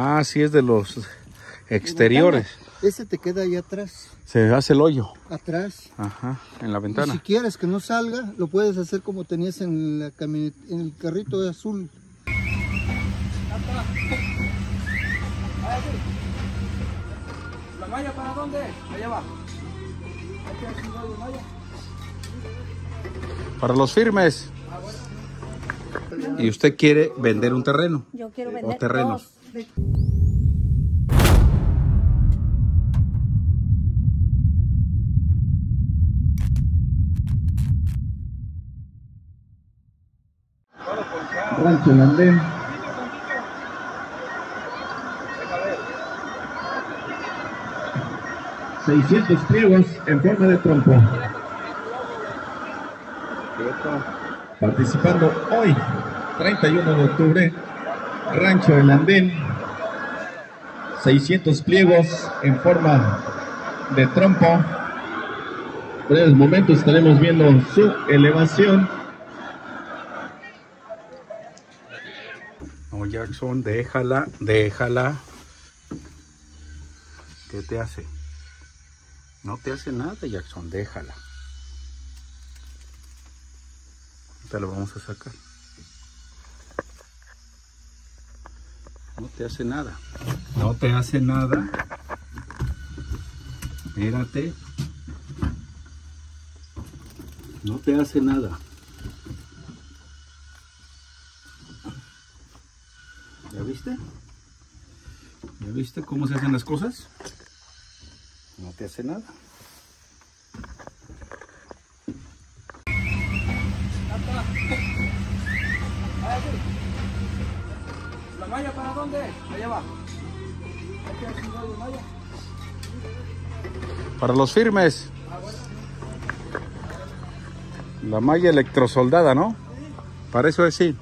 Ah, sí, es de los exteriores. Ese te queda ahí atrás. Se hace el hoyo. Atrás. Ajá, en la Y ventana. si quieres que no salga, lo puedes hacer como tenías en, la en el carrito azul. ¿La malla para dónde? Allá va. Para los firmes. Y usted quiere vender un terreno. Yo quiero O vender terrenos. dos. Rancho. Seiscientos pliegos en forma de trompo. Participando hoy, 31 de octubre, Rancho El Andén. 600 pliegos en forma de trompo. En breves momentos estaremos viendo su elevación. No, Jackson, déjala, déjala. ¿Qué te hace? No te hace nada, Jackson, déjala. Te lo vamos a sacar. No te hace nada. No te hace nada. Espérate. No te hace nada. ¿Ya viste? ¿Ya viste cómo se hacen las cosas? No te hace nada. ¿La malla para dónde? Allá va. Para los firmes. La malla electrosoldada, ¿no? Para eso es sí.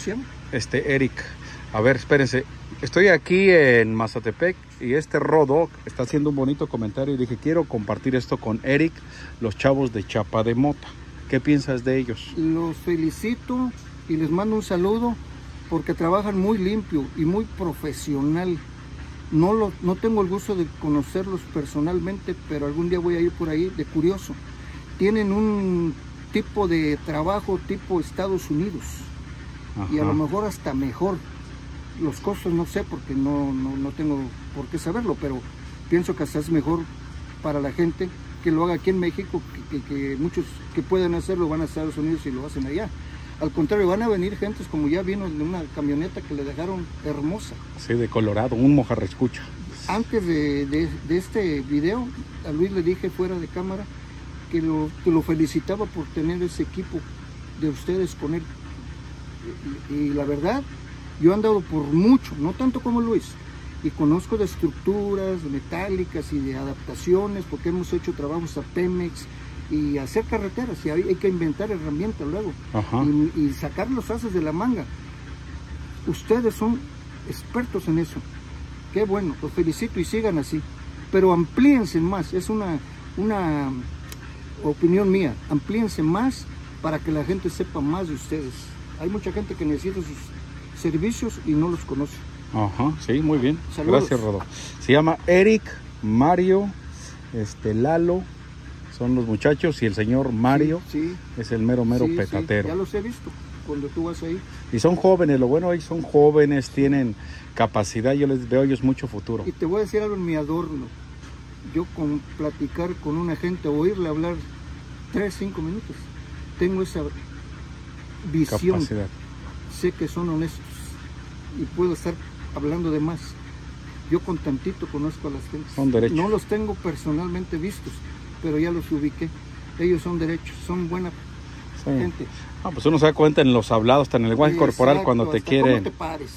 Se llama? Este, Eric. A ver, espérense. Estoy aquí en Mazatepec y este Rodo está haciendo un bonito comentario y dije, quiero compartir esto con Eric, los chavos de Chapa de Mota. ¿Qué piensas de ellos? Los felicito y les mando un saludo porque trabajan muy limpio y muy profesional. No, lo, no tengo el gusto de conocerlos personalmente, pero algún día voy a ir por ahí de curioso. Tienen un tipo de trabajo tipo Estados Unidos y a lo mejor hasta mejor. Los costos no sé porque no, no, no tengo por qué saberlo, pero pienso que hasta es mejor para la gente que lo haga aquí en México, que, que- que muchos que pueden hacerlo van a Estados Unidos y lo hacen allá. Al contrario, van a venir gentes como ya vino de una camioneta que le dejaron hermosa. Sí, de Colorado, un mojarrescucha. Antes de, de- de este video, a Luis le dije fuera de cámara que lo, que lo felicitaba por tener ese equipo de ustedes con él. Y, y la verdad, yo he andado por mucho, no tanto como Luis, y conozco de estructuras metálicas y de adaptaciones, porque hemos hecho trabajos a Pemex y hacer carreteras, y hay, hay que inventar herramientas luego y sacar los haces de la manga. Ustedes son expertos en eso. Qué bueno, los felicito y sigan así. Pero amplíense más, es una, una opinión mía, amplíense más para que la gente sepa más de ustedes. Hay mucha gente que necesita sus servicios y no los conoce. Ajá, sí, muy bien. Saludos. Gracias, Rodo. Se llama Eric, Mario, este Lalo, son los muchachos y el señor Mario Sí, es el mero mero sí, petatero. ya los he visto cuando tú vas ahí. Y son jóvenes, lo bueno es son jóvenes, tienen capacidad, yo les veo a ellos mucho futuro. Y te voy a decir algo en mi adorno. Yo con platicar con una gente, oírle hablar tres, cinco minutos, tengo esa visión. Capacidad. Sé que son honestos y puedo estar hablando de más. Yo con tantito conozco a las gentes. Son derechos. No los tengo personalmente vistos, pero ya los ubiqué. Ellos son derechos, son buena Sí. gente. Ah, pues uno se da cuenta en los hablados, hasta en el lenguaje corporal Exacto, cuando te quieren. te pares.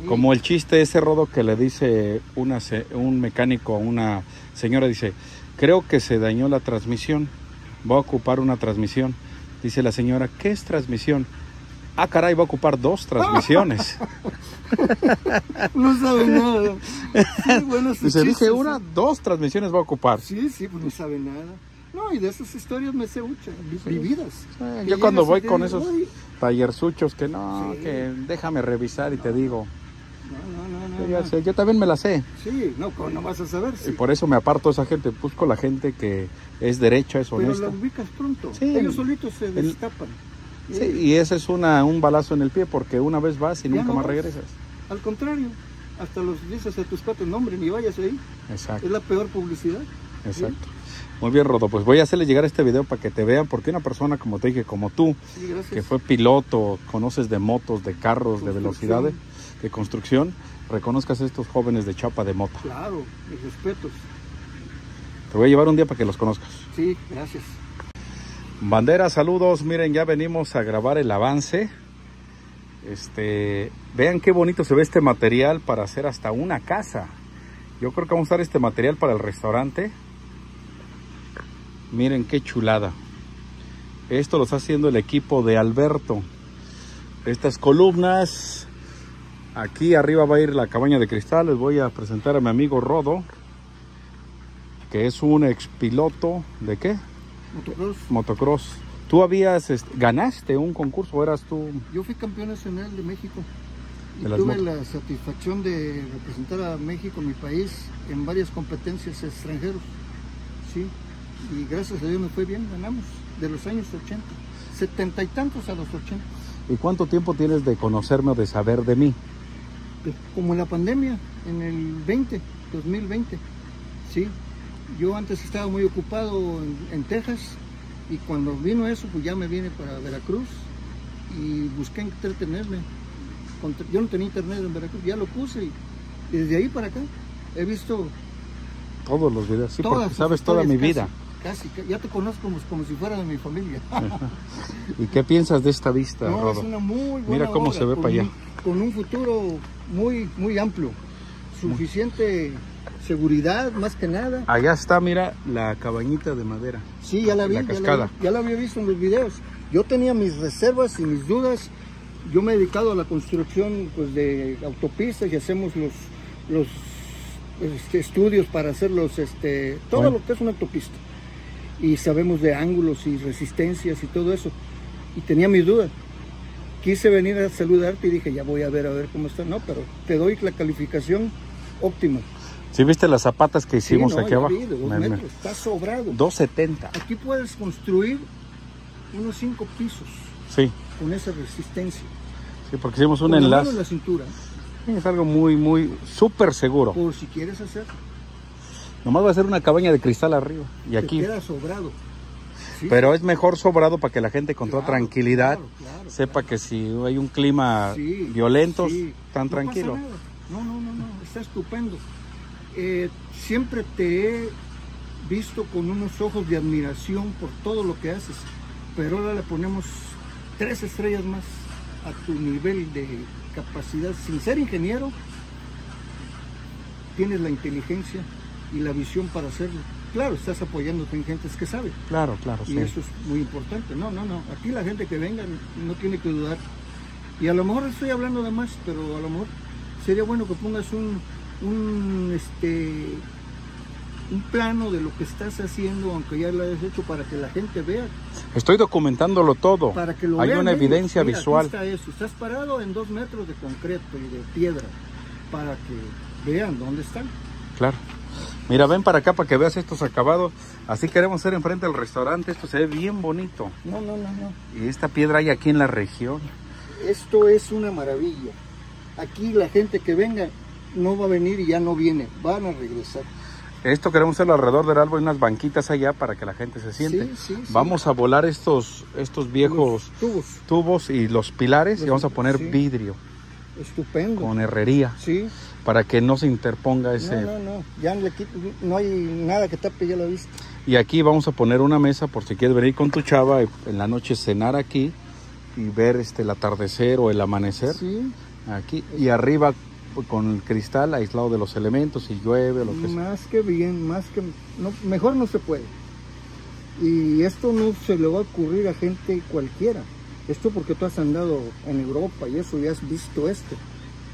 Sí. Como el chiste ese rodo que le dice una, un mecánico a una señora, dice, creo que se dañó la transmisión, voy a ocupar una transmisión. Dice la señora, ¿qué es transmisión? Ah, caray, va a ocupar dos transmisiones. No sabe nada. Sí, bueno, Dice, dije, una, dos transmisiones va a ocupar. Sí, sí, pues no sabe nada. No, y de esas historias me sé muchas, vi- vividas. Yo cuando voy con esos "Ay". tallerzuchos que no, Sí. que déjame revisar y te digo. No, no, no, Yo, sé, también me la sé. Sí, no, ¿cómo no vas a saber? Y por eso me aparto de esa gente. Busco la gente que es derecha, es Pero honesta. la ubicas pronto. Sí. Ellos solitos se destapan. Sí, y ese es una, un balazo en el pie porque una vez vas y Ya nunca más vas. regresas. Al contrario, hasta los dices a tus cuates, no hombre, ni vayas ahí. Exacto, Es la peor publicidad. exacto. Muy bien, Rodo. Pues voy a hacerle llegar este video para que te vean porque una persona, como te dije, como tú, Sí, que fue piloto, conoces de motos, de carros, de velocidades, de construcción, reconozcas a estos jóvenes de chapa de mota. Claro, mis respetos. Te voy a llevar un día para que los conozcas. Sí, gracias. Bandera, saludos. Miren, ya venimos a grabar el avance. Este, vean qué bonito se ve este material para hacer hasta una casa. Yo creo que vamos a usar este material para el restaurante. Miren qué chulada. Esto lo está haciendo el equipo de Alberto. Estas columnas. Aquí arriba va a ir la cabaña de cristal. Les voy a presentar a mi amigo Rodo, que es un ex piloto de qué? Motocross. motocross. ¿Tú habías, este, ganaste un concurso o eras tú? Yo fui campeón nacional de México y De tuve la satisfacción de representar a México, mi país, en varias competencias extranjeros. Sí, y gracias a Dios me fue bien, ganamos de los años 80, setenta y tantos a los 80. ¿Y cuánto tiempo tienes de conocerme o de saber de mí? Como en la pandemia, en el 20, 2020. Sí, yo antes estaba muy ocupado en, en Texas y cuando vino eso, pues ya me vine para Veracruz y busqué entretenerme. Yo no tenía internet en Veracruz, ya lo puse y, desde ahí para acá he visto Todos los videos, sí, todas porque sus sabes toda mi vida. Casi, ya te conozco como, como si fuera de mi familia. ¿Y qué piensas de esta vista, No, es una muy buena Mira cómo obra, se ve para allá. Con un futuro muy, muy amplio. Suficiente seguridad, más que nada. Allá está, mira, la cabañita de madera. Sí, ya la vi, La ya la, ya había visto en los videos. Yo tenía mis reservas y mis dudas. Yo me he dedicado a la construcción pues, de autopistas y hacemos los, los este, estudios para hacer los, este, todo Bueno. lo que es una autopista. Y sabemos de ángulos y resistencias y todo eso. Y tenía mis dudas. Quise venir a saludarte y dije, ya voy a ver a ver cómo está. No, pero te doy la calificación óptima. ¿Sí viste las zapatas que hicimos Sí, no, aquí abajo? vi, dos Me- está sobrado. 270. Aquí puedes construir unos cinco pisos Sí, con esa resistencia. sí, porque hicimos un Con la enlace. en la cintura, Es algo muy, muy, súper seguro. por si quieres hacerlo. Nomás va a ser una cabaña de cristal arriba. Y Te aquí. queda sobrado. Sí, Pero es mejor sobrado para que la gente con toda Claro, tranquilidad claro, claro, sepa que si hay un clima Sí, violento, sí. tan No pasa tranquilo. nada. No, no, no, no, está estupendo. Eh, siempre te he visto con unos ojos de admiración por todo lo que haces, pero ahora le ponemos tres estrellas más a tu nivel de capacidad. Sin ser ingeniero, tienes la inteligencia y la visión para hacerlo. Claro, estás apoyándote en gentes que saben. Claro, claro, Y sí. eso es muy importante. No, no, no. Aquí la gente que venga no tiene que dudar. Y a lo mejor estoy hablando de más, pero a lo mejor sería bueno que pongas un, un, este, un plano de lo que estás haciendo, aunque ya lo hayas hecho, para que la gente vea. Estoy documentándolo todo. Para que lo Hay vean una evidencia Mira, visual. está eso. Estás parado en dos metros de concreto y de piedra para que vean dónde están. Claro. Mira, ven para acá para que veas estos acabados. Así queremos ser enfrente del restaurante. Esto se ve bien bonito. No, no, no, no. Y esta piedra hay aquí en la región. Esto es una maravilla. Aquí la gente que venga no va a venir y ya no viene, van a regresar. Esto queremos hacerlo alrededor del árbol, unas banquitas allá para que la gente se siente. Sí, sí, sí. Vamos a volar estos, estos viejos tubos, tubos y los pilares y vamos a poner vidrio estupendo. con herrería Sí, para que no se interponga ese. no, no, no, ya no hay nada que tape ya la vista. Y aquí vamos a poner una mesa por si quieres venir con tu chava y en la noche cenar aquí y ver este el atardecer o el amanecer. Sí, Aquí. Y arriba con el cristal aislado de los elementos, si llueve lo que sea. Más que bien, más que... No, mejor no se puede. Y esto no se le va a ocurrir a gente cualquiera. Esto porque tú has andado en Europa y eso, y has visto esto.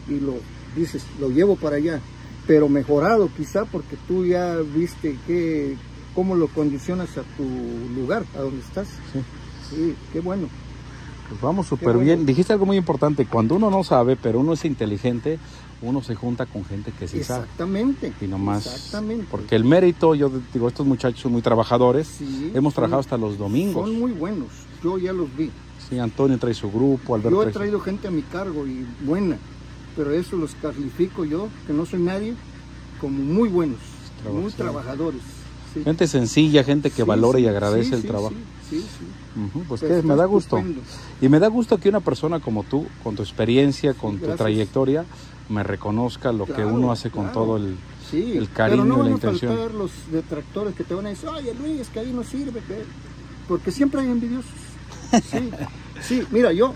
Y lo dices, lo llevo para allá. Pero mejorado quizá porque tú ya viste que, cómo lo condicionas a tu lugar, a donde estás. Sí. Sí, qué bueno. Pues vamos súper bueno. bien. Dijiste algo muy importante. Cuando uno no sabe, pero uno es inteligente, uno se junta con gente que sí sabe. Exactamente. Y nomás. Exactamente. Porque el mérito, yo digo, estos muchachos son muy trabajadores. Sí, Hemos son- trabajado hasta los domingos. Son muy buenos. Yo ya los vi. Sí, Antonio trae su grupo, Alberto Yo he su- traído gente a mi cargo y buena, pero eso los califico yo, que no soy nadie, como muy buenos, muy Trabajadores. Sí. Gente sencilla, gente que Sí, valora y agradece el trabajo. Sí, sí, sí. Ujú, Pues que me da gusto. estupendo. Y me da gusto que una persona como tú, con tu experiencia, con tu trayectoria, me reconozca lo que uno hace con claro. todo el... Cariño pero no y la intención. faltar los detractores que te van a decir, oye Luis, es que ahí no sirve, que-". porque siempre hay envidiosos. Sí, sí, mira, yo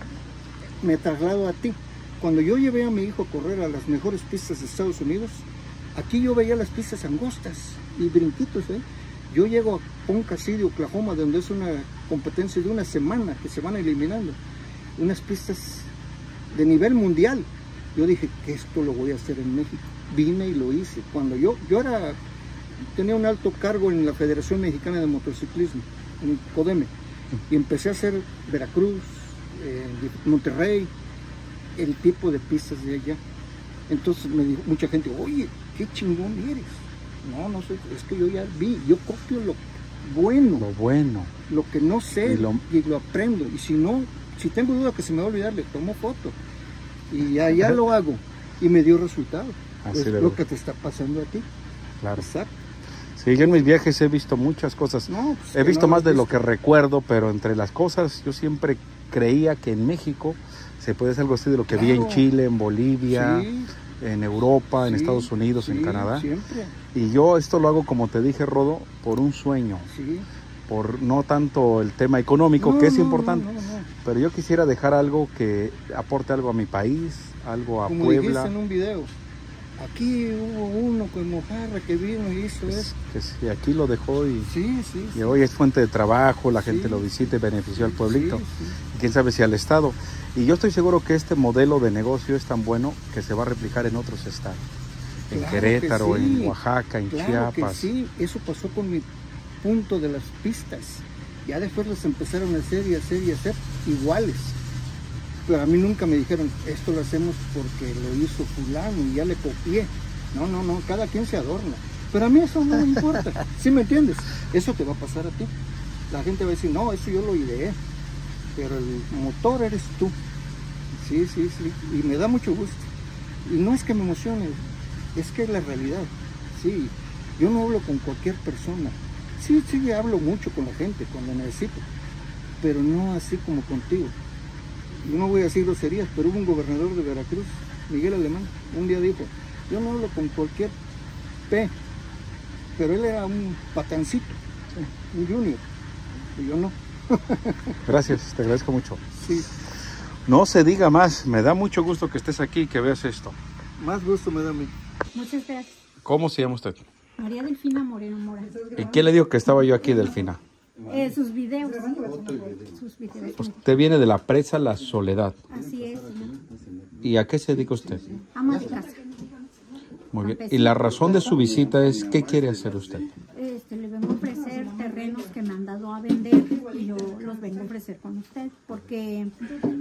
me traslado a ti. Cuando yo llevé a mi hijo a correr a las mejores pistas de Estados Unidos, aquí yo veía las pistas angostas y brinquitos, ¿eh? Yo llego a Ponca City, Oklahoma, donde es una competencia de una semana que se van eliminando. Unas pistas de nivel mundial. Yo dije que esto lo voy a hacer en México. Vine y lo hice. Cuando yo, yo era, tenía un alto cargo en la Federación Mexicana de Motociclismo, en Codeme, y empecé a hacer Veracruz, eh, Monterrey, el tipo de pistas de allá. Entonces me dijo mucha gente, oye, qué chingón eres. No, no sé, es que yo ya vi, yo copio lo bueno, Lo bueno. lo que no sé Y lo- y lo aprendo. Y si no, si tengo duda que se me va a olvidar, le tomo foto. Y ya lo hago. Y me dio resultado. Así es lo que te está pasando a ti. Claro. Exacto. Sí, yo en mis viajes he visto muchas cosas. No, pues, He visto no más lo de lo viste. que recuerdo, pero entre las cosas yo siempre creía que en México se puede hacer algo así de lo que vi en Claro. Chile, en Bolivia, Sí, en Europa, en sí, Estados Unidos, en sí, Canadá. Siempre. Y yo esto lo hago, como te dije, Rodo, por un sueño, Sí. por no tanto el tema económico, No, que es no, importante, no, pero yo quisiera dejar algo que aporte algo a mi país, algo a Como Puebla. dijiste en un video, aquí hubo uno con mojarra que vino y hizo pues, eso. que si aquí lo dejó y, Sí, sí. y sí. hoy es fuente de trabajo, la gente Sí. lo visita y benefició al pueblito. Sí, sí. y quién sabe si al Estado. Y yo estoy seguro que este modelo de negocio es tan bueno que se va a replicar en otros estados. En Claro Querétaro, sí. en Oaxaca, en Claro que Chiapas. sí, eso pasó con mi punto de las pistas. Ya después las empezaron a hacer y a hacer y a hacer iguales. Pero a mí nunca me dijeron, esto lo hacemos porque lo hizo fulano y ya le copié. No, no, no, cada quien se adorna. Pero a mí eso no me importa. ¿Sí me entiendes? Eso te va a pasar a ti. La gente va a decir, no, eso yo lo ideé. Pero el motor eres tú. Sí, sí, sí. Y me da mucho gusto. Y no es que me emocione, es que es la realidad. Sí, yo no hablo con cualquier persona. Sí, sí, hablo mucho con la gente cuando necesito, pero no así como contigo. Yo no voy a decir groserías, pero hubo un gobernador de Veracruz, Miguel Alemán, un día dijo, yo no hablo con cualquier P, pero él era un patancito, un junior, y yo no. Gracias, te agradezco mucho. Sí, No se diga más, me da mucho gusto que estés aquí y que veas esto. más gusto me da a mí. Muchas gracias. ¿Cómo se llama usted? María Delfina Moreno Mora. ¿Y quién le dijo que estaba yo aquí, Delfina? Eh, sus videos. Sus videos. Usted viene de la presa La Soledad. Así es, ¿Y a qué se dedica usted? ama de casa. Muy bien. Y la razón de su visita es, ¿qué quiere hacer usted? Este, le vengo a ofrecer terrenos que me han dado a vender y yo los vengo a ofrecer con usted. Porque,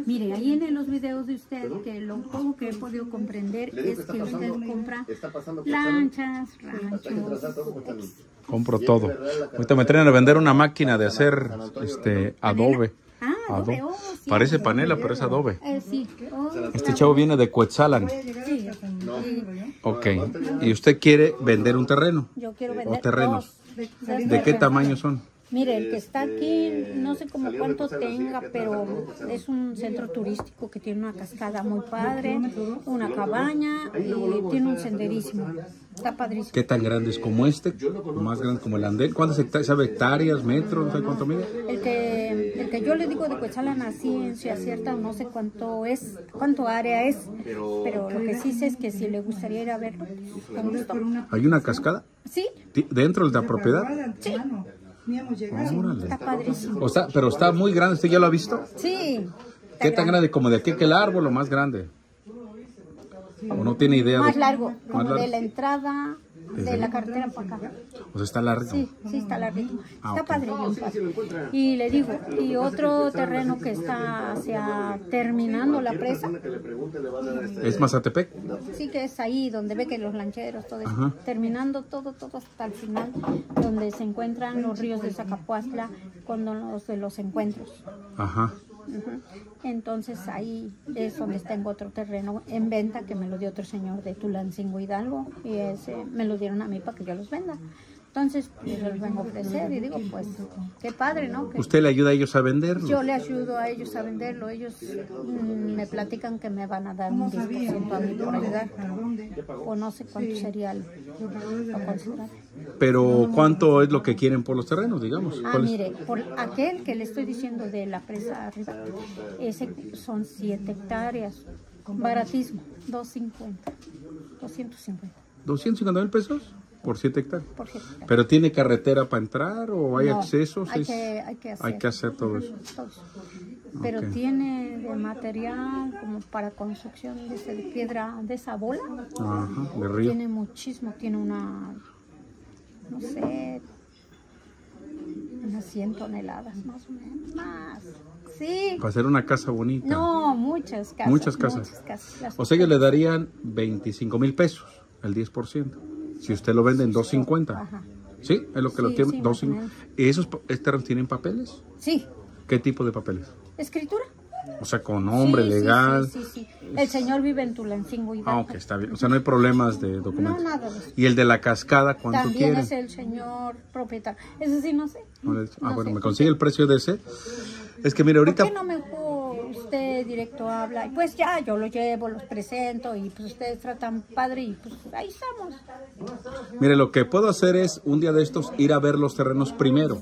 mire, ahí en los videos de usted, que lo poco que he podido comprender es que usted compra lanchas, ranchos, Compro todo. Ahorita me traen a vender una máquina de hacer este adobe. Ah, adobe, oh, sí. Parece panela, pero es adobe. Eh, sí. Oh, Este chavo viene de Coetzalan. sí. Sí. Ok. ¿Y usted quiere vender un terreno? Yo quiero vender O terrenos. dos. ¿De qué tamaño son? Mire, el que está aquí, no sé cómo cuánto tenga, pero es un centro turístico que tiene una cascada muy padre, una cabaña y tiene un senderísimo. Está padrísimo. ¿Qué tan grande es como este? Más grande como el andén. ¿Cuántas hectáreas, sabe hectáreas, metros? No sé cuánto mide. El que, el que yo le digo de Coetzalan a ciencia cierta, no sé cuánto es, cuánto área es, pero lo que sí sé es que si le gustaría ir a verlo, con gusto. ¿Hay una cascada? Sí, ¿Dentro de la propiedad? Órale. está padrísimo. O sea, pero está muy grande. ¿Usted ya lo ha visto? Sí. ¿Qué tan grande? ¿Como de aquí que el árbol o más grande? ¿O no tiene idea? Más de- largo, Más como largo. de la entrada de la carretera para acá. O sea, está largo. Sí, sí, está larguito. Ah, Está ok. padre, bien padre. Y le digo, y otro terreno que está hacia terminando la presa, ¿Es Mazatepec? sí que es ahí donde ve que los lancheros, todo eso, terminando todo, todo hasta el final, donde se encuentran los ríos de Zacapuastla con los de los encuentros. Ajá. Entonces ahí es donde tengo otro terreno en venta que me lo dio otro señor de Tulancingo Hidalgo y ese me lo dieron a mí para que yo los venda. Entonces pues, yo los vengo a ofrecer y digo pues qué padre, ¿no? Que ¿Usted le ayuda a ellos a venderlo? yo le ayudo a ellos a venderlo. Ellos mm, me platican que me van a dar un 10% a mí por ayudar. O no sé cuánto sería considerable. Pero ¿cuánto es lo que quieren por los terrenos, digamos? Ah, mire, por aquel que le estoy diciendo de la presa arriba, ese son 7 hectáreas, baratísimo, 250, 250 ¿250 mil pesos? Por 7 hectáreas. por 7 hectáreas. ¿Pero tiene carretera para entrar o hay No, accesos? Hay Es- que, hay que hacer, hay que hacer todo eso. todo. Pero tiene de material como para construcción de, piedra, de esa bola. Ajá, de río. Tiene muchísimo, tiene una, no sé, unas 100 toneladas más o menos, más. Sí. Para hacer una casa bonita. No, muchas casas. Muchas casas. muchas casas. Las- O sea, ellos le darían 25 mil pesos, el 10%. Si usted lo vende en 250. Ajá. ¿Sí? Es lo que lo Sí, tiene. sí, más 250. o menos. ¿Y esos terrenos tienen papeles? Sí. ¿Qué tipo de papeles? ¿Escritura? O sea, con nombre Sí, legal. Sí, sí, sí. El señor vive en Tulancingo Ah, ok, está bien. O sea, no hay problemas de No, documentos. nada de eso. ¿Y el de la cascada cuánto También quiere? es el señor propietario. Eso sí, no sé. No Ah, No bueno, sé. me consigue el precio de ese. Es que mire, ¿Por ahorita qué no mejor usted directo habla? Y pues ya, yo lo llevo, los presento y pues ustedes tratan padre y pues ahí estamos. Mire, lo que puedo hacer es un día de estos ir a ver los terrenos primero.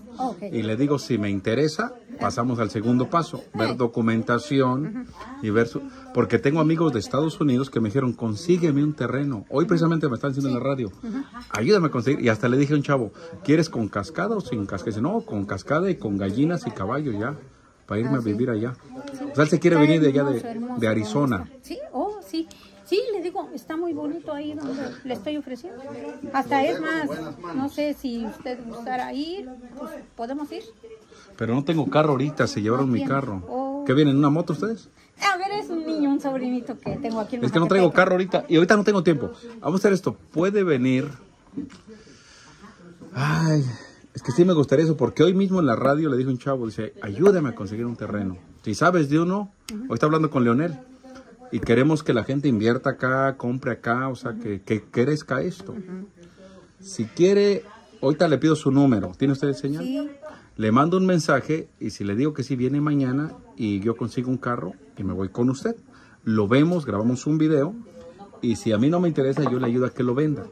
Y le digo, si me interesa, pasamos al segundo paso, ver documentación y ver su... Porque tengo amigos de Estados Unidos que me dijeron, consígueme un terreno. Hoy precisamente me están diciendo en la radio, ayúdame a conseguir. Y hasta le dije a un chavo, ¿quieres con cascada o sin cascada? Dice, no, con cascada y con gallinas y caballos ya, para irme a vivir allá. O sea, él se quiere Ah, Está venir de allá de, hermoso, de Arizona. Sí, oh, sí. Sí, le digo, está muy bonito ahí donde le estoy ofreciendo. Hasta es más, no sé si usted gustara ir, pues podemos ir. Pero no tengo carro ahorita, se llevaron mi carro. Oh. ¿Qué vienen, en una moto ustedes? A ver, es un niño, un sobrinito que tengo aquí en Es que no traigo carro ahorita y ahorita no tengo tiempo. Vamos a hacer esto. Puede venir. Ay, es que sí me gustaría eso porque hoy mismo en la radio le dije a un chavo, dice, ayúdame a conseguir un terreno. Si sabes de uno, hoy está hablando con Leonel y queremos que la gente invierta acá, compre acá, o sea, que, que crezca esto. Si quiere, ahorita le pido su número. ¿Tiene usted el señal? Sí, Le mando un mensaje y si le digo que sí viene mañana y yo consigo un carro y me voy con usted, lo vemos, grabamos un video y si a mí no me interesa yo le ayudo a que lo venda.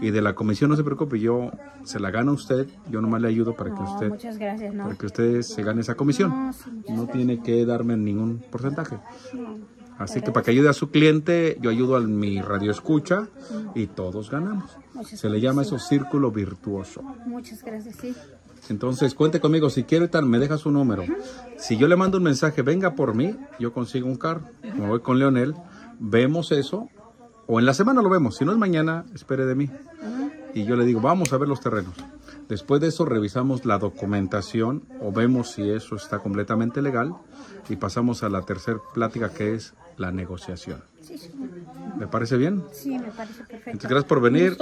Y de la comisión no se preocupe, yo se la gana usted, yo nomás le ayudo para que usted muchas gracias, no. para que usted se gane esa comisión. No, sí, muchas No tiene que darme ningún porcentaje. Así que para que ayude a su cliente, yo ayudo a mi radio escucha y todos ganamos. Muchas Se le llama eso círculo virtuoso. Muchas gracias, sí. Entonces, cuente conmigo. Si quiere, tal, me deja su número. Si yo le mando un mensaje, venga por mí, yo consigo un carro. Me voy con Leonel, vemos eso. O en la semana lo vemos. Si no es mañana, espere de mí. Y yo le digo, vamos a ver los terrenos. Después de eso, revisamos la documentación o vemos si eso está completamente legal. Y pasamos a la tercera plática, que es la negociación. Sí, sí, ¿Me parece bien? sí, me parece perfecto. Entonces, gracias por venir.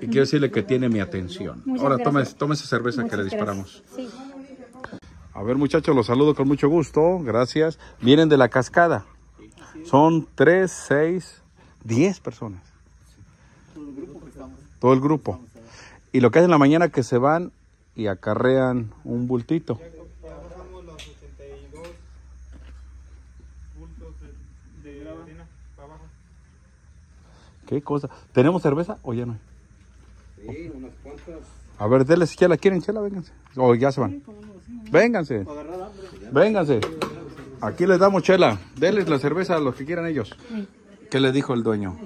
Y quiero decirle que tiene mi atención. Muchas Ahora, tome, tome esa cerveza que le disparamos. Sí. A ver muchachos, los saludo con mucho gusto, gracias. Vienen de la cascada. Son tres, seis, diez personas. Todo el grupo. Y lo que hacen en la mañana que se van y acarrean un bultito. Trabajamos los 82 bultos de, de harina para abajo. ¿Qué cosa? ¿Tenemos cerveza o ya no hay? Sí, unas cuantas. A ver, denles chela. ¿Quieren chela? Vénganse. O ya se van. Vénganse. Vénganse. Aquí les damos chela. Denles la cerveza a los que quieran ellos. ¿Qué le dijo el dueño?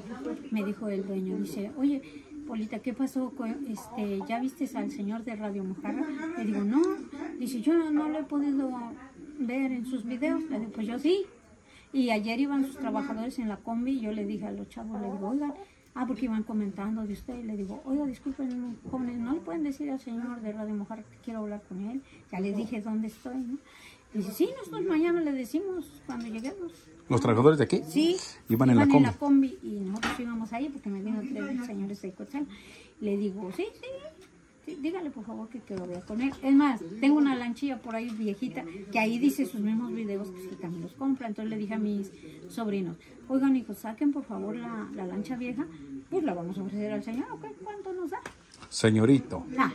me dijo el dueño, dice, oye, Polita, ¿qué pasó? este, ¿Ya viste al señor de Radio Mojarra? Le digo, no. Dice, yo no, no lo he podido ver en sus videos. Le digo, pues yo sí. Y ayer iban sus trabajadores en la combi y yo le dije a los chavos, le digo, oigan, ah, porque iban comentando de usted. Y le digo, oiga, disculpen, jóvenes, ¿no le pueden decir al señor de Radio Mojarra que quiero hablar con él? Ya le dije dónde estoy, ¿no? Dice, sí, nosotros mañana le decimos cuando lleguemos. ¿Los trabajadores de aquí? Sí, Iban en la combi. combi y nosotros íbamos ahí porque me vino tres señores de Cotzal. Le digo, sí, sí, sí, dígale por favor que quiero ver con él. Es más, tengo una lanchilla por ahí viejita que ahí dice sus mismos videos que también los compra. Entonces le dije a mis sobrinos, oigan hijos, saquen por favor la, la lancha vieja, pues la vamos a ofrecer al señor. Ok, ¿Cuánto nos da? Señorito. Ah,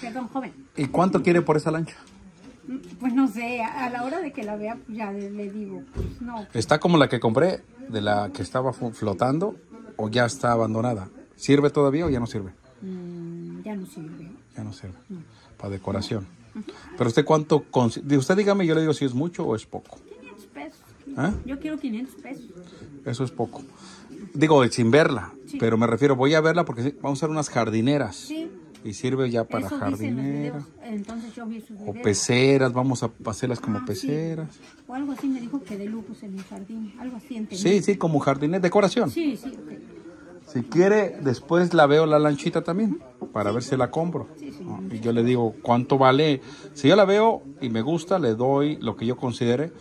perdón, joven. ¿Y cuánto quiere por esa lancha? Pues no sé, a, la hora de que la vea, pues ya le, digo, pues no, ¿Está como la que compré, de la que estaba flotando, o ya está abandonada? ¿Sirve todavía o ya no sirve? mm, ya no sirve. Ya no sirve. Para decoración. Pero usted cuánto... Usted dígame, yo le digo si es mucho o es poco. 500 pesos. ¿Ah? Yo quiero 500 pesos. Eso es poco. Digo, sin verla, Sí. pero me refiero, voy a verla porque vamos a usar unas jardineras. Sí. Y sirve ya para Eso dicen los jardinera. videos. Entonces yo vi sus O peceras, vamos a hacerlas como Ah, sí. peceras. O algo así me dijo que de lujos en mi jardín. Algo así entendí. Sí, sí, como jardinera, decoración. Sí, sí. Si quiere, después la veo la lanchita también, para ver si la compro. Sí, sí. Ah, Y yo le digo cuánto vale. Si yo la veo y me gusta, le doy lo que yo considere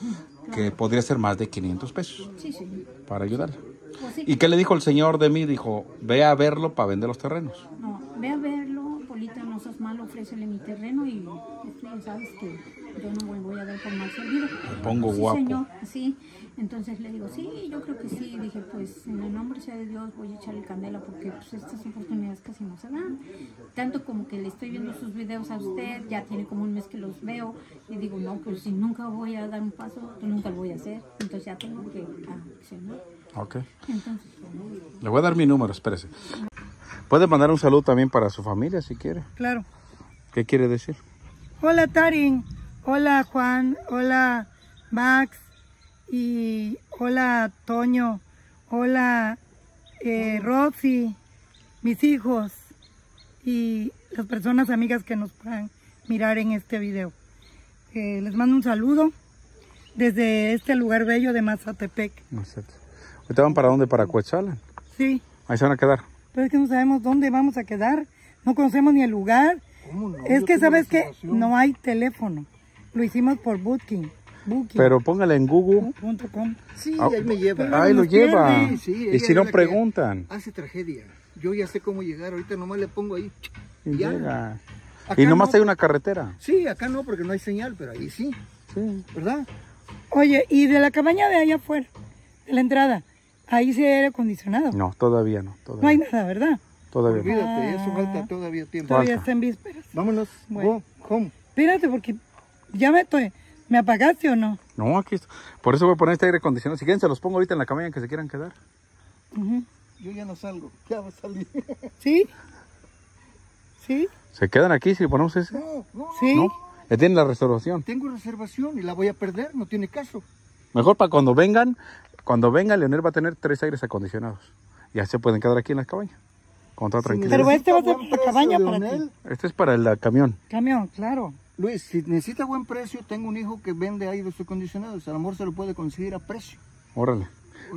que podría ser más de 500 pesos Sí, sí. para ayudarle. Pues sí. ¿Y qué le dijo el señor de mí? Dijo, ve a verlo para vender los terrenos. No, ve a verlo, Seas malo, ofrécele mi terreno y pues, tú ya sabes que yo no me voy a dar por mal servido. pongo sí, guapo. señor, sí. Entonces le digo, sí, yo creo que sí. Dije, pues en el nombre sea de Dios voy a echarle candela porque pues, estas oportunidades casi no se dan. Tanto como que le estoy viendo sus videos a usted, ya tiene como un mes que los veo y digo, no, pues si nunca voy a dar un paso, pues nunca lo voy a hacer. Entonces ya tengo que accionar. Ok. Entonces, bueno, Le voy a dar mi número, espérese. Puede mandar un saludo también para su familia si quiere. Claro. ¿Qué quiere decir? Hola Tarin, hola Juan, hola Max y hola Toño, hola eh, Rosy, mis hijos y las personas amigas que nos puedan mirar en este video. Eh, les mando un saludo desde este lugar bello de Mazatepec. Sé. ¿Ahorita van para dónde? Para Coetzalan. Sí, Ahí se van a quedar. Pero es que no sabemos dónde vamos a quedar, no conocemos ni el lugar. ¿Cómo no? Es Yo que sabes que no hay teléfono. Lo hicimos por Booking. Booking. Pero póngale en Google. punto com. Sí, Ah, ahí me lleva. Ahí lo lleva. Sí, y si no preguntan. Hace tragedia. Yo ya sé cómo llegar. Ahorita nomás le pongo ahí. Y Ya. llega. Acá Y nomás no. hay una carretera. Sí, acá no, porque no hay señal, pero ahí sí, Sí. ¿verdad? Oye, y de la cabaña de allá afuera, de la entrada, ahí sí hay aire acondicionado. No, No, todavía no. Todavía, hay nada, ¿verdad? todavía no. Olvídate, eso falta todavía tiempo. Todavía está en vísperas. Vámonos, Bueno. go, home. Espérate, porque ya me estoy. ¿Me apagaste o no? No, aquí está. Por eso voy a poner este aire acondicionado. Si quieren, se los pongo ahorita en la cabaña que se quieran quedar. Ujú. Yo ya no salgo, ya va a salir. ¿Sí? ¿Sí? ¿Se quedan aquí si ponemos ese? No, no, ¿Sí? ¿No? Ya tienen la restauración. tengo reservación y la voy a perder, no tiene caso. Mejor para cuando vengan, cuando venga, Leonel va a tener tres aires acondicionados. Ya se pueden quedar aquí en la cabaña. Con toda tranquilidad. Pero este va a ser precio, cabaña para ti. Este es para el camión. Camión, claro. Luis, si necesita buen precio, tengo un hijo que vende aires acondicionados. A lo mejor se lo puede conseguir a precio. Órale.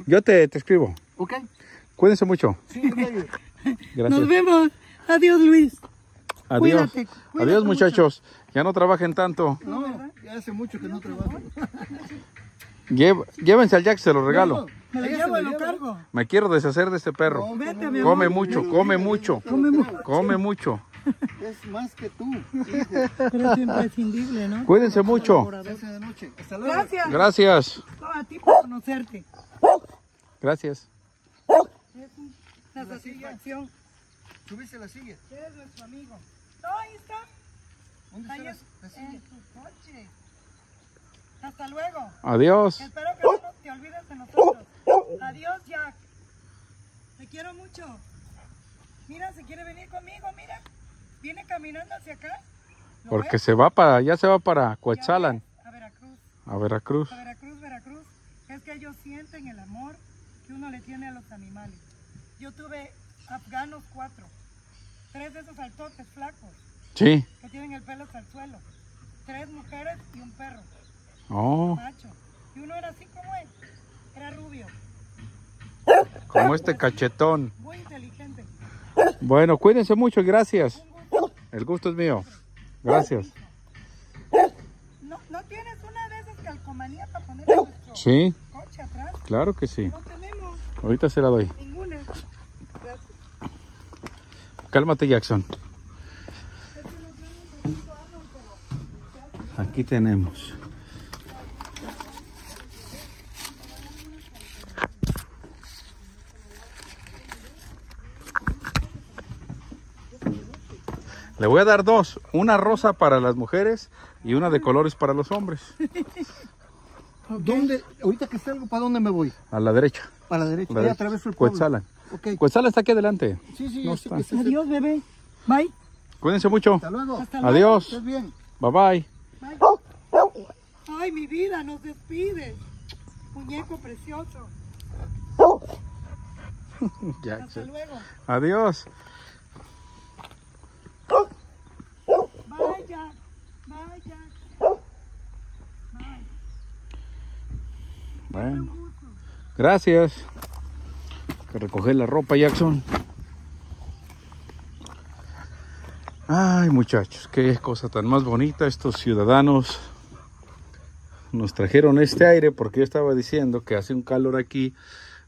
Yo te, te escribo. ¿Ok? Cuídense mucho. Sí. Gracias. Nos vemos. Adiós, Luis. Adiós. Cuídate, Adiós, muchachos. Ya no trabajen tanto. No, ya hace mucho que no trabajo. Llev- llévense al Jack, se lo regalo. Me lo llevo lo cargo. Me quiero deshacer de este perro. Vete, mi Come amor. mucho, come mucho. Come mucho. Es más que tú. Pero es imprescindible, ¿no? Cuídense mucho. Gracias. Gracias. No, a ti por conocerte. Gracias. La satisfacción. Subiste la silla. Eres nuestro amigo. No, ahí está. vayas en tu coche. Hasta luego. Adiós. Espero que no te olvides de nosotros. Adiós, Jack. Te quiero mucho. Mira, se quiere venir conmigo, mira. Viene caminando hacia acá. ¿Lo Porque ves? se va para, ya se va para Coetzalan, A Veracruz. a Veracruz. A Veracruz, Veracruz. Es que ellos sienten el amor que uno le tiene a los animales. Yo tuve afganos cuatro. Tres de esos altotes flacos Sí. que tienen el pelo hasta el suelo. Tres mujeres y un perro. Oh, macho. Y uno era así como él. Era rubio, como este cachetón. muy inteligente. Bueno, cuídense mucho y gracias. El gusto es mío. Gracias. ¿No, ¿No tienes una de esas calcomanías para poner Sí, coche atrás? claro que sí. No tenemos Ahorita se la doy. ninguna. Gracias. Cálmate, Jackson. Aquí tenemos. Le voy a dar dos, una rosa para las mujeres y una de colores para los hombres. ¿Dónde? Ahorita que salgo, ¿para dónde me voy? A la derecha. Para la derecha. La Ahí derecha. atraveso el pueblo. Coetzalan. Ok. Coetzalan está aquí adelante. Sí, sí, No está. Adiós, bebé. Bye. Cuídense mucho. Hasta luego. Hasta luego. Adiós. Estés bien. Bye bye. Bye. Ay, mi vida, nos despide. Muñeco precioso. Hasta Jackson. luego. Adiós. Bye, Jack. Bye, Jack. Bueno. Gracias. Que recoger la ropa, Jackson. Ay, muchachos, qué cosa tan más bonita. Estos ciudadanos nos trajeron este aire porque yo estaba diciendo que hace un calor aquí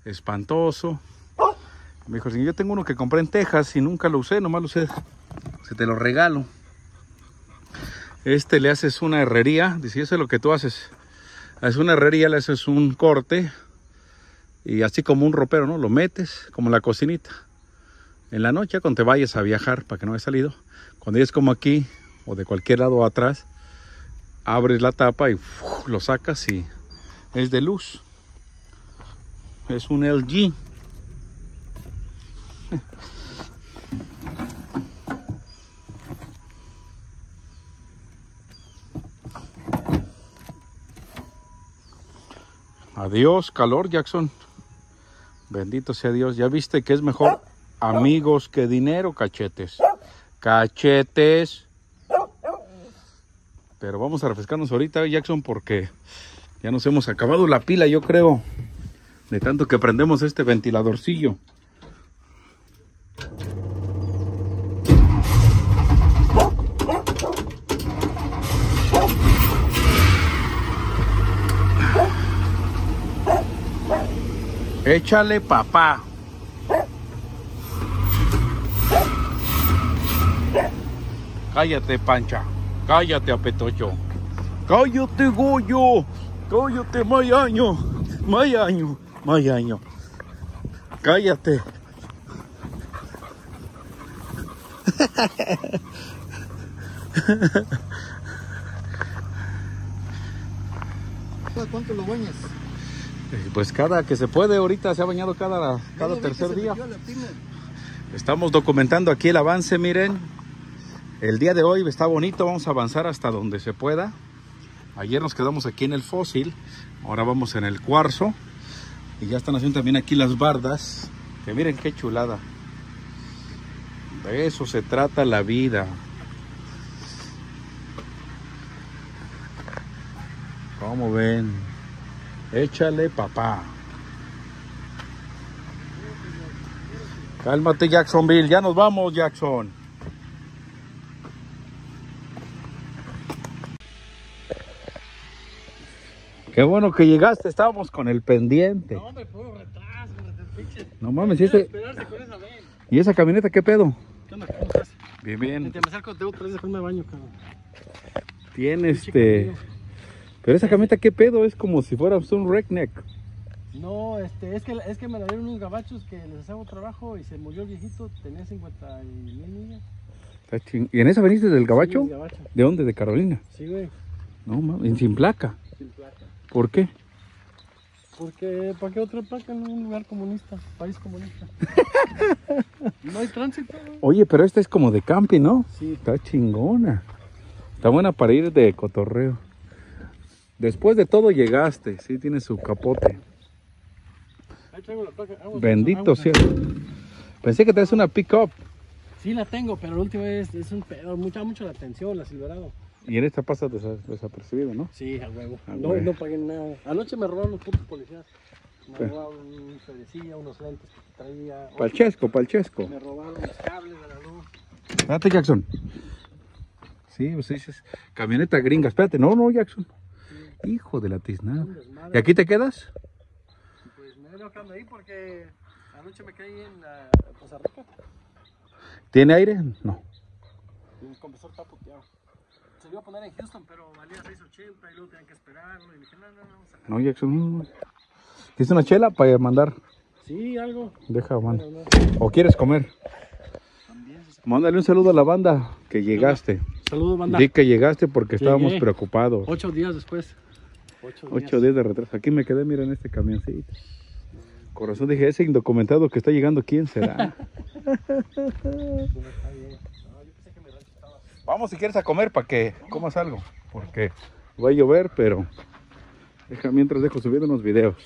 espantoso. Me dijo, "Sí, yo tengo uno que compré en Texas y nunca lo usé, nomás lo usé. Se te lo regalo. Este le haces una herrería. Dice, eso es lo que tú haces. Haces una herrería, le haces un corte y así como un ropero, ¿no? Lo metes como la cocinita. En la noche, cuando te vayas a viajar, para que no haya salido, cuando es como aquí o de cualquier lado atrás, abres la tapa y lo sacas y es de luz. Es un LG. Adiós, calor, Jackson. Bendito sea Dios. ¿Ya viste que es mejor amigos que dinero, cachetes? Cachetes. Pero vamos a refrescarnos ahorita, Jackson, porque ya nos hemos acabado la pila, yo creo. De tanto que prendemos este ventiladorcillo. Échale papá. Cállate, Pancha. Cállate, Apetocho. Cállate, Goyo. Cállate, Mayaño. Mayaño. Mayaño. Cállate. ¿Cuánto lo bañas? Eh, Pues cada que se puede, ahorita se ha bañado cada, cada tercer día. Estamos documentando aquí el avance, miren. El día de hoy está bonito, vamos a avanzar hasta donde se pueda. Ayer nos quedamos aquí en el fósil, ahora vamos en el cuarzo. Y ya están haciendo también aquí las bardas. Que miren qué chulada. De eso se trata la vida. ¿Cómo ven? Échale papá. Cálmate Jacksonville, ya nos vamos Jackson. Qué bueno que llegaste, estábamos con el pendiente. No, hombre, puro retraso, pinche. No mames, ¿y, ese- Esperarse con esa. ¿y esa camioneta qué pedo? ¿Qué onda? ¿Cómo estás? Bien, bien. Te me acerco, tengo tres de me baño, cabrón. Tiene este... Pero esa camioneta qué pedo, es como si fuera un redneck. No, este, es que, es que me la dieron unos gabachos que les hacía trabajo y se murió el viejito, tenía 50 y mil millas. ¿Y en esa veniste del Gabacho? Sí, gabacho. ¿De dónde? ¿De Carolina? Sí, güey. No, mames, sin placa. Sin placa. ¿Por qué? Porque, ¿para qué otra placa en un lugar comunista? País comunista. no hay tránsito, güey. Oye, pero esta es como de camping, ¿no? Sí. Está chingona. Está buena para ir de cotorreo. Después de todo llegaste, sí, tiene su capote. Bendito sea. Pensé que traes una pick-up Sí la tengo, pero la última vez es un pedo, mucha mucho la atención, la Silverado. y en esta pasa desa- desapercibido, ¿no? Sí, a huevo. A no, huevo. no pagué nada. Anoche me robaron los putos policías. Me robaron un fedecilla, unos lentes que traía. Palchesco, palchesco. Me robaron los cables de la luz. Espérate, Jackson. Sí, pues dices, camioneta gringa. Espérate, no, no, Jackson. Hijo de la desmadre. ¿Y aquí te quedas? Pues me voy quedando ahí porque anoche me quedé ahí en la Poza Rica. ¿Tiene aire? No. El compresor está puteado. Se iba a poner en Houston, pero valía 6.80 y luego tenían que esperarlo. Y dije, no, no, no, vamos a... No, Jackson, no. ¿Tienes una chela para mandar? Sí, algo. Deja, man. No. ¿O quieres comer? Mándale un saludo a la banda que llegaste. Saludos, banda. Di que llegaste porque estábamos preocupados. Ocho días después. Ocho días. Ocho días de retraso. Aquí me quedé, mira, en este camioncito. Corazón, dije, ese indocumentado que está llegando, ¿quién será? Vamos si quieres a comer para que comas algo. Porque va a llover, pero deja mientras dejo subiendo unos videos.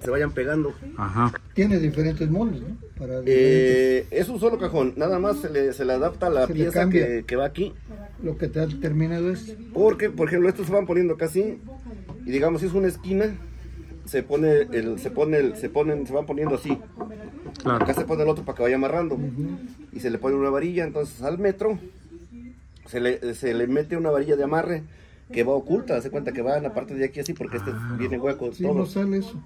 se vayan pegando. Ajá. Tiene diferentes moldes, ¿no? Para Eh, es un solo cajón, nada más se le, se le adapta la Se le pieza que, que va aquí. lo que te ha terminado es Porque, por ejemplo, estos se van poniendo casi y digamos si es una esquina, se pone el, se pone el, se ponen, se van poniendo así. Claro. Acá se pone el otro para que vaya amarrando. Y se le pone una varilla, entonces al metro se le, se le mete una varilla de amarre que va oculta, se cuenta que va en la parte de aquí así porque este viene hueco sí, todo. no sale eso.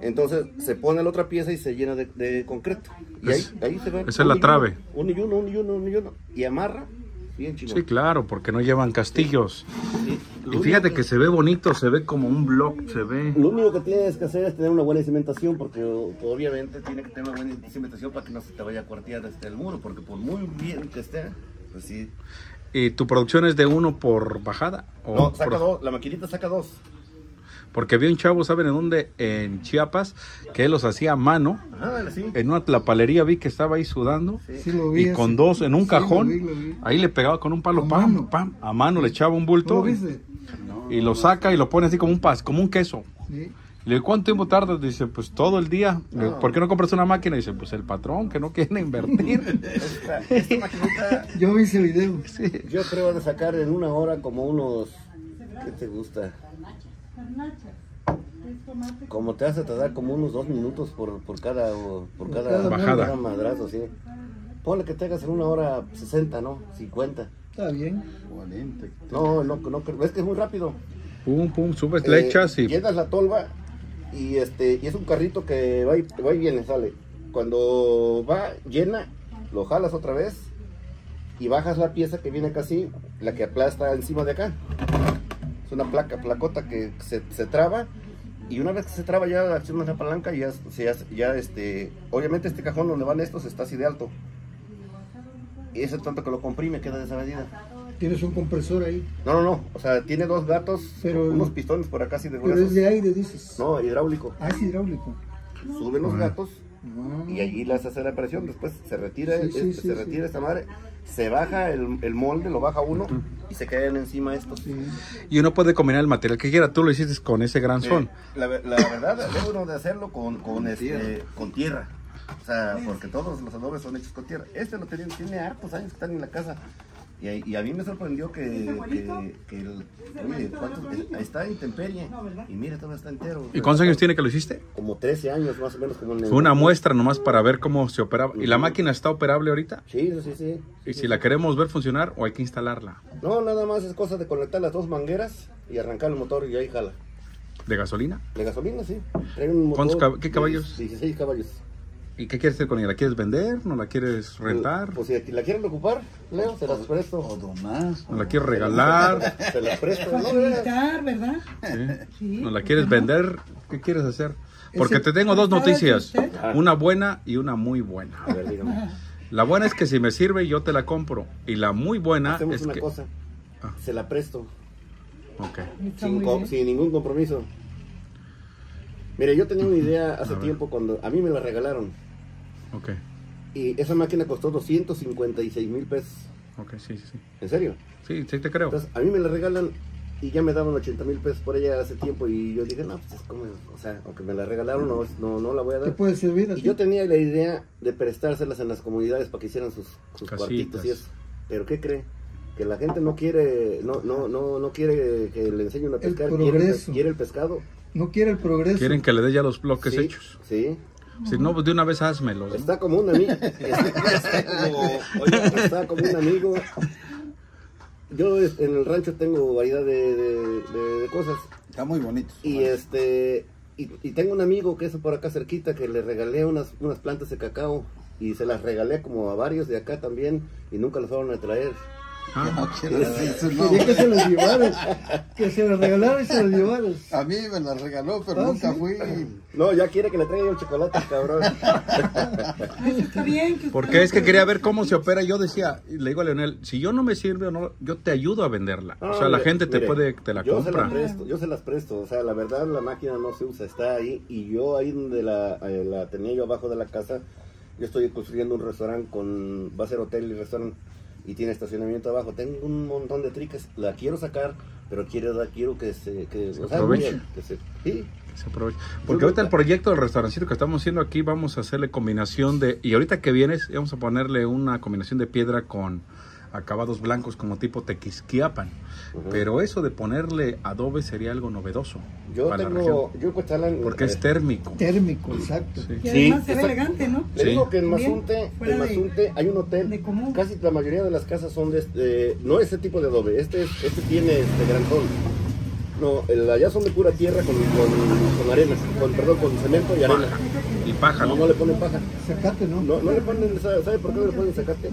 Entonces se pone la otra pieza y se llena de, de concreto. Y ahí, Es- ahí se va. esa es la trave. Uno y uno, uno y uno, uno y uno. Y amarra bien. Sí, claro, porque no llevan castillos. Sí. Y fíjate que se ve bonito, se ve como un blog, se ve. Lo único que tienes que hacer es tener una buena cimentación, porque obviamente tiene que tener una buena cimentación para que no se te vaya a cuartear este, el muro, porque por muy bien que esté, pues sí. ¿Y tu producción es de uno por bajada? ¿O No, saca por- dos, la maquinita saca dos. Porque vi un chavo, ¿saben en dónde? En Chiapas, que él los hacía a mano. Ajá, sí. En una tlapalería vi que estaba ahí sudando. Sí lo vi. Y con dos en un Sí, cajón, lo vi, lo vi. ahí le pegaba con un palo, A pam, mano. pam, a mano le echaba un ¿No bulto lo viste? y lo saca y lo pone así como un pas, como un queso. Sí. Le digo, ¿cuánto tiempo tardas? Dice, pues todo el día. Le digo, ¿Por qué no compras una máquina? Dice, pues el patrón que no quiere invertir. Esta, esta maquinita, Yo vi ese video. yo creo de sacar en una hora como unos. ¿Qué te gusta? Como te hace tardar como unos dos minutos por, por cada o- por cada, cada Bajada. cada madrazo, sí. Ponle que te hagas en una hora 60, ¿no? 50. Está bien. No, no, no, creo- es que es muy rápido. pum, pum, subes, Eh, le echas y Llenas la tolva y este y es un carrito que va y, va y viene, sale. Cuando va llena, lo jalas otra vez y bajas la pieza que viene acá así, la que aplasta encima de acá. Es una placa, placota que se, se traba y una vez que se traba ya accionas la palanca y ya, ya este, obviamente este cajón donde van estos está así de alto. Y ese tanto que lo comprime queda de esa medida. Tienes un compresor ahí. No, no, no, o sea, tiene dos gatos, Pero- unos pistones por acá así de Pero es gruesos. de aire, dices. No, hidráulico. Ah, es hidráulico. Suben los gatos Ah. y allí les hace la presión. Después se retira, Sí, sí, este, sí, se retira esta madre, se baja el, el molde, lo baja uno y se caen encima estos. Sí. y uno puede combinar el material que quiera. Tú lo hiciste con ese gran son. Eh, la verdad, debe uno de hacerlo con, con, este, con tierra. O sea, porque todos los adobes son hechos con tierra. Este lo tiene, tiene hartos años que están en la casa. Y, a- y a mí me sorprendió que, que, que el, oye, está en intemperie. Y mire, todo está entero. ¿Y cuántos años tiene que lo hiciste? Como 13 años más o menos. Como en el- Fue una muestra nomás para ver cómo se operaba. ¿Y la máquina está operable ahorita? Sí, sí, sí. ¿Y si la queremos ver funcionar o hay que instalarla? No, nada más es cosa de conectar las dos mangueras y arrancar el motor y ahí jala. ¿De gasolina? De gasolina, sí. Trae un motor ¿Cuántos cab- qué de caballos? 16 caballos. ¿Y qué quieres hacer con ella? ¿La quieres vender? ¿No la quieres rentar? Pues si la quieren ocupar, Leo, se las presto. ¿No la quieres regalar? Se las presto. Facilitar, ¿verdad? ¿Sí? ¿No la quieres vender? ¿Qué quieres hacer? Porque te tengo dos ¿Sabe noticias. usted? Una buena y una muy buena. A ver, dígame. La buena es que si me sirve yo te la compro. Y la muy buena Hacemos es una que... cosa. Ah. Se la presto. Ok. Sin, ningún compromiso. Mire, yo tenía una idea hace tiempo cuando a mí me la regalaron. Ok. Y esa máquina costó 256 mil pesos. Ok, sí, sí, sí. ¿En serio? Sí, sí te creo. Entonces, a mí me la regalan y ya me daban 80 mil pesos por ella hace tiempo. Y yo dije, no, pues es como, o sea, aunque me la regalaron, no, no, no la voy a ¿Te dar. puede servir Y yo tenía la idea de prestárselas en las comunidades para que hicieran sus, cuartitos y eso. Pero ¿qué cree? Que la gente no quiere, no, no, no, no quiere que le enseñen a pescar, quiere el, progreso. quiere el pescado. No quiere el progreso. Quieren que le dé ya los bloques Sí, hechos. Sí. Si no, pues de una vez házmelos. ¿no? Está como un amigo. Está como, oiga, está como un amigo. Yo es- en el rancho tengo variedad de, de- de- de cosas. Está muy bonito. Y este y, y tengo un amigo que es por acá cerquita que le regalé unas, unas plantas de cacao y se las regalé como a varios de acá también y nunca las fueron a traer. Ah, No quiero eso, no. Quería que se los llevaran. Que se los regalaran y se los llevaran. A mí me la regaló, pero Ah, nunca ¿sí? fui. No, ya quiere que le traiga yo el chocolate, cabrón. Eso está bien. que Porque es que quería ver cómo se opera. Yo decía, le digo a Leonel, si yo no me sirve o no, yo te ayudo a venderla. o sea, la mire, gente te mire, puede, te la yo Se compra. la presto, yo se las presto, o sea, la verdad la máquina no se usa, está ahí y yo ahí donde la, eh, la tenía yo abajo de la casa, yo estoy construyendo un restaurante con, va a ser hotel y restaurante y tiene estacionamiento abajo, tengo un montón de tricas, la quiero sacar, pero quiero, quiero que se, que, o sea, aproveche. muy bien, que se, sí, Se aprovecha. Porque ahorita el proyecto del restaurancito que estamos haciendo aquí, vamos a hacerle combinación de. Y ahorita que vienes, vamos a ponerle una combinación de piedra con acabados blancos como tipo tequisquiapan. Pero eso de ponerle adobe sería algo novedoso yo para la tengo, región. yo Porque es eh, térmico. Térmico, exacto. Sí. Y Sí, además se ve exacto. elegante, ¿no? Le Sí. digo que en Mazunte, en de- Mazunte hay un hotel. de común. Casi la mayoría de las casas son de este, no ese tipo de adobe. Este, es- este tiene este granjón. No, el, allá son de pura tierra con, con, con arena, con, perdón, con cemento y arena. Paja. Y paja, No, ¿no? no le ponen paja. Sacate, ¿no? No, no le ponen, ¿sabe por qué no le ponen sacate?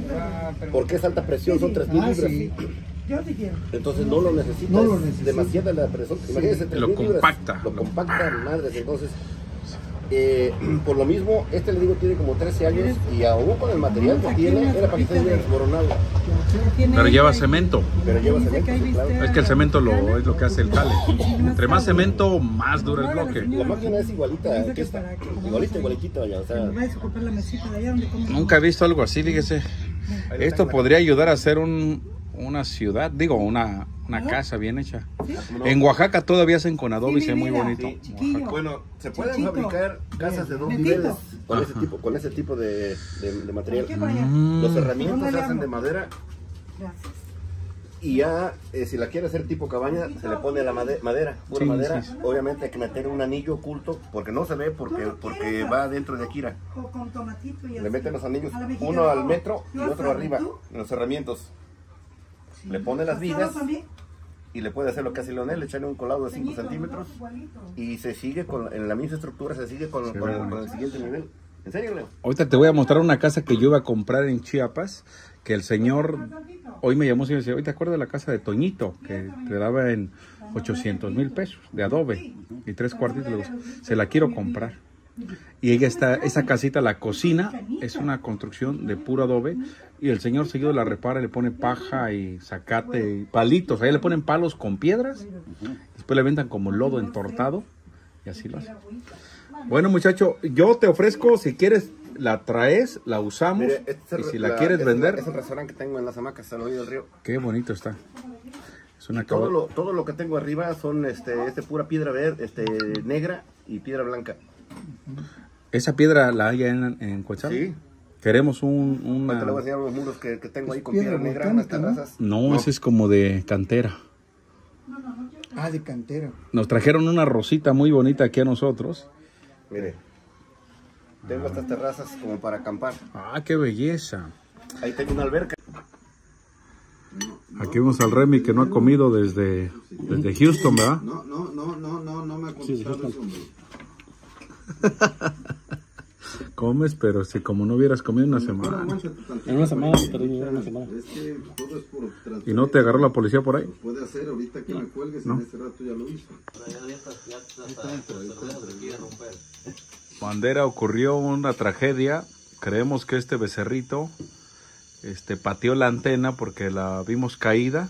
Porque es alta presión, son 3.000 Ah, libras. sí. Yo dijeron. Entonces no lo necesita. No lo. Demasiada la presión. Imagínense, 3.000 Lo libras. compacta. Lo compacta, madres. Entonces, eh, por lo mismo, este le digo tiene como 13 años y aún con el material que tiene, era para que esté bien desmoronado. Pero lleva cemento. Pero lleva cemento, sí, claro. Es que el cemento lo, es lo que hace el jale. Entre más cemento, más dura el bloque. La máquina es igualita que esta. Igualita, vamos a- igualitita, vaya. O sea. Nunca he visto algo así, fíjese. Esto podría ayudar a hacer un, una ciudad, digo, una, una casa bien hecha. En Oaxaca todavía hacen con adobe y se ve muy bonito. Bueno, se pueden Chiquito. fabricar casas de dos niveles con ese tipo, con ese tipo de, de- de material. Mm. Los herramientas ¿Dónde se hacen de madera Gracias. y ya eh, si la quiere hacer tipo cabaña se le pone la made- madera, pura Sí, madera. sí, sí. Obviamente hay que meter un anillo oculto porque no se ve porque porque va dentro de Akira. O con tomatito y Le así. meten los anillos, uno al metro y ¿Yo otro arriba en los herramientos. Sí. Le pone las ¿Pasado vigas y le puede hacer lo que hace Leonel, echarle un colado de 5 Pequeñito, centímetros y se sigue con en la misma estructura, se sigue con, el siguiente nivel. ¿En serio, Leo? Ahorita te voy a mostrar una casa que yo iba a comprar en Chiapas, que el señor hoy me llamó y me decía, hoy te acuerdas de la casa de Toñito, que te daba en 800 mil pesos de adobe y tres cuartitos, se la quiero comprar. Y ella está, esa casita, la cocina, es una construcción de puro adobe y el señor seguido la repara, le pone paja y zacate y palitos, ahí le ponen palos con piedras, después le vendan como lodo entortado y así lo hace. Bueno, muchacho, yo te ofrezco, si quieres, la traes, la usamos Mire, este el- y si la, la- quieres es vender, Es el restaurante que tengo en las hamacas al oído del río. qué bonito está. Es una Todo lo, todo lo que tengo arriba son este, este pura piedra verde, este, negra y piedra blanca. Esa piedra la hay en, en Coachal. Sí. Queremos un, una... Le voy a enseñar los muros que, que tengo ahí con piedra piedra negra, unas ¿no? ese es como de cantera. Ah, de cantera. Nos trajeron una rosita muy bonita aquí a nosotros. Mire, tengo estas terrazas como para acampar. Ah, qué belleza. Ahí tengo una alberca. Aquí vemos al Remy que no ha comido desde, desde Houston, ¿verdad? No, no, no, no, no, no me ha contestado eso, hombre. Comes, pero si como no hubieras comido una semana. En una semana, en una semana. Es que todo es por ¿Y no te agarró la policía por ahí? Puede hacer ahorita que me cuelgues, No. en este rato ya lo hizo. Bandera ocurrió una tragedia Creemos que este becerrito este, pateó la antena porque la vimos caída.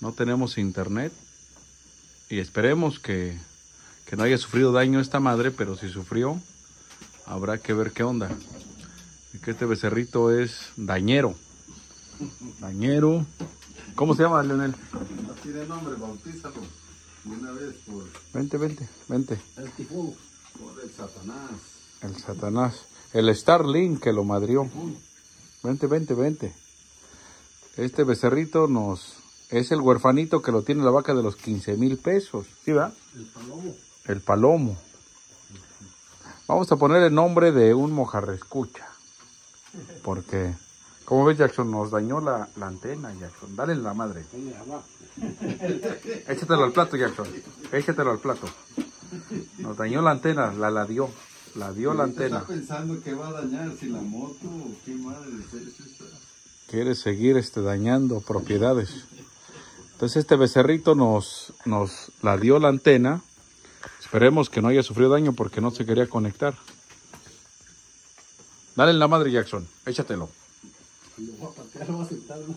No tenemos internet. Y esperemos que, que no haya sufrido daño esta madre, pero si sufrió, habrá que ver qué onda. Que este becerrito es dañero. Dañero. ¿Cómo se llama, Leonel? No tiene nombre, bautízalo. De una vez por, Vente, vente, vente. el tifú, por el Satanás. El Satanás. El Starlink que lo madrió. Vente, vente, vente. Este becerrito nos... Es el huerfanito que lo tiene la vaca de los 15 mil pesos. ¿Sí, va? El palomo. El palomo. Vamos a poner el nombre de un mojarrescucha. Porque, como ves, Jackson, nos dañó la, la antena, Jackson. Dale en la madre. Échatelo al plato, Jackson. Échatelo al plato. Nos dañó la antena, la la dio. La dio la antena. Está pensando que va a dañar si la moto o qué madre es eso. Quiere seguir este, dañando propiedades. Entonces este becerrito nos, nos la dio la antena. Esperemos que no haya sufrido daño porque no se quería conectar. Dale en la madre, Jackson. Échatelo. Lo voy a patear, lo voy a sentar. ¿no?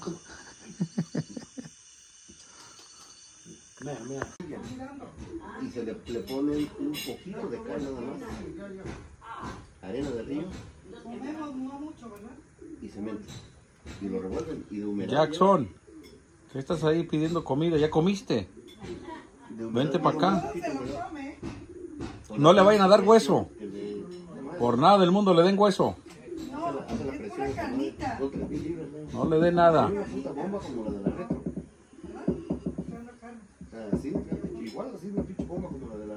Mira, mira. Y se le, le ponen un poquito de cal nada más. Arena de río. Y cemento. Y lo revuelven y de humedad. Jackson, ¿qué estás ahí pidiendo comida? ¿Ya comiste? Vente para acá. No le vayan a dar hueso. Por nada del mundo le den hueso. ¿no? Le den nada. Igual así una pinche bomba como la de la